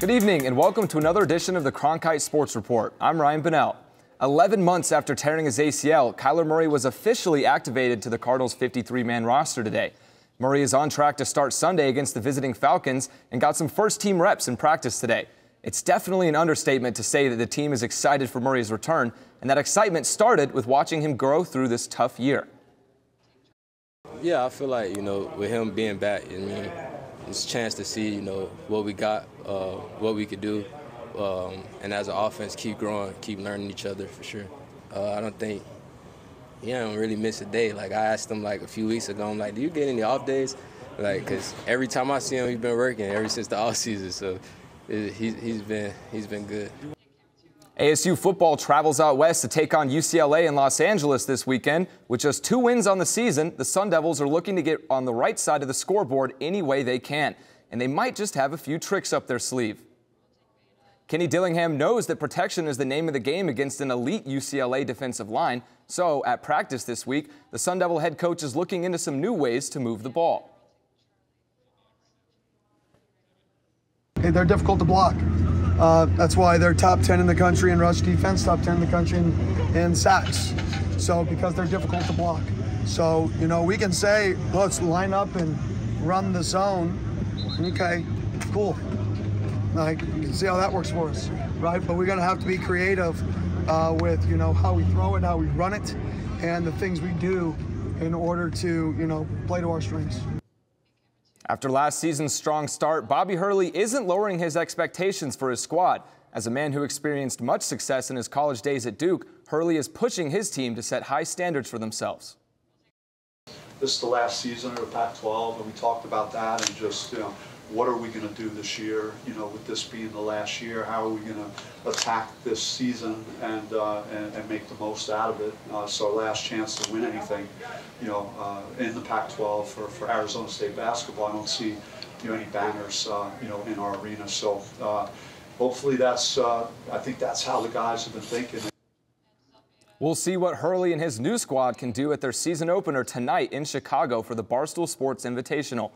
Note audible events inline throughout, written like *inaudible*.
Good evening and welcome to another edition of the Cronkite Sports Report. I'm Ryan Bonnell. 11 months after tearing his ACL, Kyler Murray was officially activated to the Cardinals' 53 man roster today. Murray is on track to start Sunday against the visiting Falcons and got some first team reps in practice today. It's definitely an understatement to say that the team is excited for Murray's return, and that excitement started with watching him grow through this tough year. Yeah, I feel like, you know, with him being back, I mean, it's a chance to see, you know, what we got, uh, what we could do, um, and as an offense, keep growing, keep learning each other for sure. Uh, I don't think yeah, I don't really miss a day. Like I asked him like a few weeks ago, I'm like, do you get any off days? Like, cause every time I see him, he's been working ever since the *laughs* off season. So it, he, he's been he's been good. ASU football travels out west to take on UCLA in Los Angeles this weekend. With just two wins on the season, the Sun Devils are looking to get on the right side of the scoreboard any way they can, and they might just have a few tricks up their sleeve. Kenny Dillingham knows that protection is the name of the game against an elite UCLA defensive line, so at practice this week, the Sun Devil head coach is looking into some new ways to move the ball. Hey, they're difficult to block. Uh, that's why they're top 10 in the country in rush defense, top 10 in the country in, in sacks. So, because they're difficult to block. So, you know, we can say, let's line up and run the zone. Okay, cool. Like, you can see how that works for us, right? But we're going to have to be creative uh, with, you know, how we throw it, how we run it, and the things we do in order to, you know, play to our strengths. After last season's strong start, Bobby Hurley isn't lowering his expectations for his squad. As a man who experienced much success in his college days at Duke, Hurley is pushing his team to set high standards for themselves. This is the last season of the Pac-12, and we talked about that and just, you know, what are we going to do this year? You know, with this being the last year, how are we going to attack this season and, uh, and, and make the most out of it? Uh, so last chance to win anything, you know, uh, in the Pac-12 for, for Arizona State basketball. I don't see, you know, any banners, uh, you know, in our arena. So uh, hopefully that's, uh, I think that's how the guys have been thinking. We'll see what Hurley and his new squad can do at their season opener tonight in Chicago for the Barstool Sports Invitational.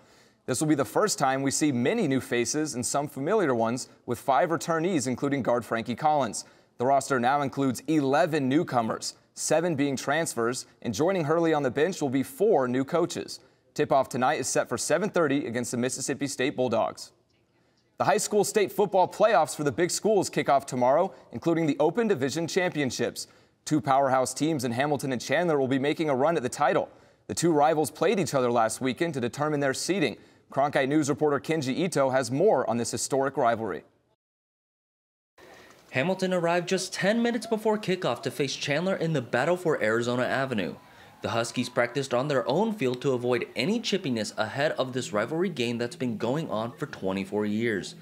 This will be the first time we see many new faces and some familiar ones with five returnees, including guard Frankie Collins. The roster now includes 11 newcomers, seven being transfers, and joining Hurley on the bench will be four new coaches. Tip-off tonight is set for 7.30 against the Mississippi State Bulldogs. The high school state football playoffs for the big schools kick off tomorrow, including the Open Division Championships. Two powerhouse teams in Hamilton and Chandler will be making a run at the title. The two rivals played each other last weekend to determine their seeding. Cronkite News reporter Kenji Ito has more on this historic rivalry. Hamilton arrived just 10 minutes before kickoff to face Chandler in the battle for Arizona Avenue. The Huskies practiced on their own field to avoid any chippiness ahead of this rivalry game that's been going on for 24 years.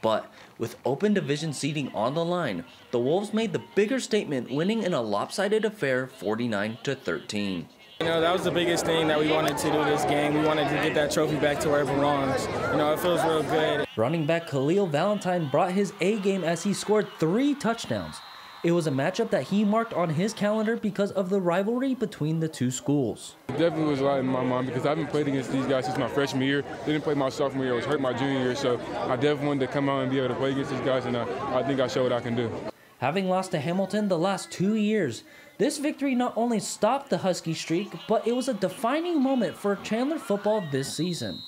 But with open division seating on the line, the Wolves made the bigger statement winning in a lopsided affair 49 to 13. You know, that was the biggest thing that we wanted to do this game. We wanted to get that trophy back to where it belongs. You know, it feels real good. Running back Khalil Valentine brought his A game as he scored three touchdowns. It was a matchup that he marked on his calendar because of the rivalry between the two schools. It definitely was a lot in my mind because I haven't played against these guys since my freshman year. They Didn't play my sophomore year. I was hurt my junior year, so I definitely wanted to come out and be able to play against these guys, and I, I think I showed what I can do. Having lost to Hamilton the last two years, this victory not only stopped the Husky streak, but it was a defining moment for Chandler football this season.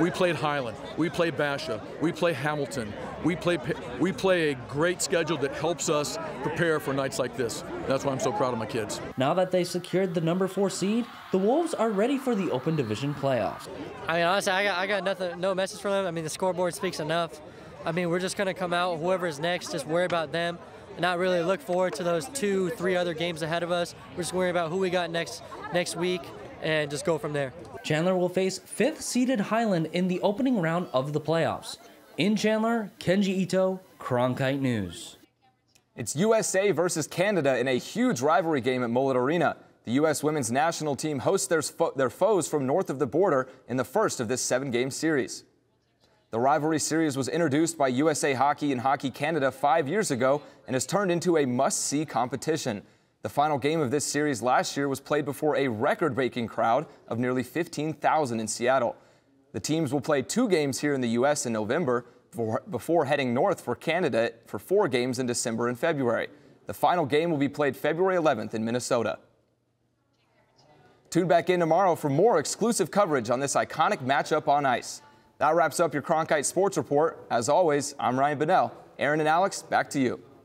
We played Highland, we played Basha, we play Hamilton. We play we play a great schedule that helps us prepare for nights like this. That's why I'm so proud of my kids. Now that they secured the number four seed, the Wolves are ready for the Open Division playoffs. I mean, honestly, I got I got nothing, no message from them. I mean, the scoreboard speaks enough. I mean, we're just gonna come out, whoever is next, just worry about them and not really look forward to those two, three other games ahead of us. We're just worrying about who we got next next week and just go from there. Chandler will face fifth seeded Highland in the opening round of the playoffs. In Chandler, Kenji Ito, Cronkite News. It's USA versus Canada in a huge rivalry game at Mullet Arena. The U.S. women's national team hosts their, fo their foes from north of the border in the first of this seven-game series. The rivalry series was introduced by USA Hockey and Hockey Canada five years ago and has turned into a must-see competition. The final game of this series last year was played before a record-breaking crowd of nearly 15,000 in Seattle. The teams will play two games here in the U.S. in November. before heading north for Canada for four games in December and February. The final game will be played February 11th in Minnesota. Tune back in tomorrow for more exclusive coverage on this iconic matchup on ice. That wraps up your Cronkite Sports Report. As always, I'm Ryan Bonnell. Aaron and Alex, back to you.